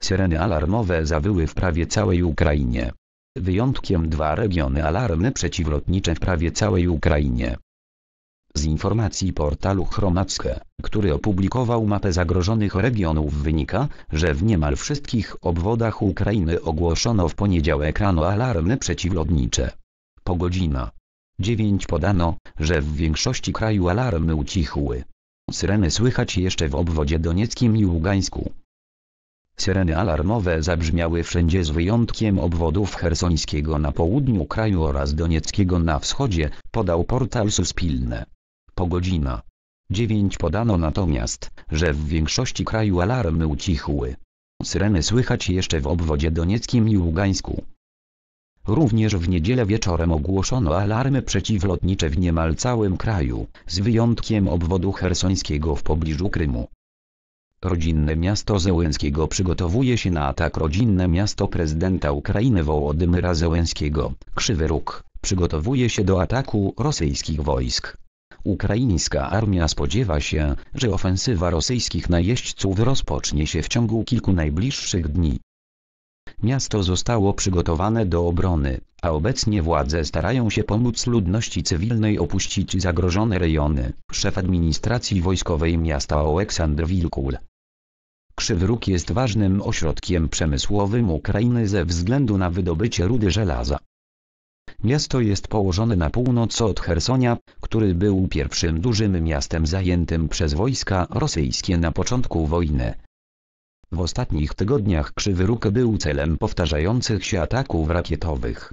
Syreny alarmowe zawyły w prawie całej Ukrainie. Wyjątkiem dwa regiony alarmy przeciwlotnicze w prawie całej Ukrainie. Z informacji portalu Chromacke, który opublikował mapę zagrożonych regionów wynika, że w niemal wszystkich obwodach Ukrainy ogłoszono w poniedziałek rano alarmy przeciwlotnicze. Po godzina 9 podano, że w większości kraju alarmy ucichły. Syreny słychać jeszcze w obwodzie donieckim i Ługańsku. Syreny alarmowe zabrzmiały wszędzie z wyjątkiem obwodów hersońskiego na południu kraju oraz donieckiego na wschodzie, podał portal Suspilne. Po godzina 9 podano natomiast, że w większości kraju alarmy ucichły. Syreny słychać jeszcze w obwodzie donieckim i Ługańsku. Również w niedzielę wieczorem ogłoszono alarmy przeciwlotnicze w niemal całym kraju, z wyjątkiem obwodu hersońskiego w pobliżu Krymu. Rodzinne miasto Zełenskiego przygotowuje się na atak rodzinne miasto prezydenta Ukrainy Wołodymyra Zełenskiego, Krzywy Róg, przygotowuje się do ataku rosyjskich wojsk. Ukraińska armia spodziewa się, że ofensywa rosyjskich najeźdźców rozpocznie się w ciągu kilku najbliższych dni. Miasto zostało przygotowane do obrony, a obecnie władze starają się pomóc ludności cywilnej opuścić zagrożone rejony. Szef administracji wojskowej miasta Oleksandr Wilkul. Krzywy Róg jest ważnym ośrodkiem przemysłowym Ukrainy ze względu na wydobycie rudy żelaza. Miasto jest położone na północ od Hersonia, który był pierwszym dużym miastem zajętym przez wojska rosyjskie na początku wojny. W ostatnich tygodniach Krzywy Róg był celem powtarzających się ataków rakietowych.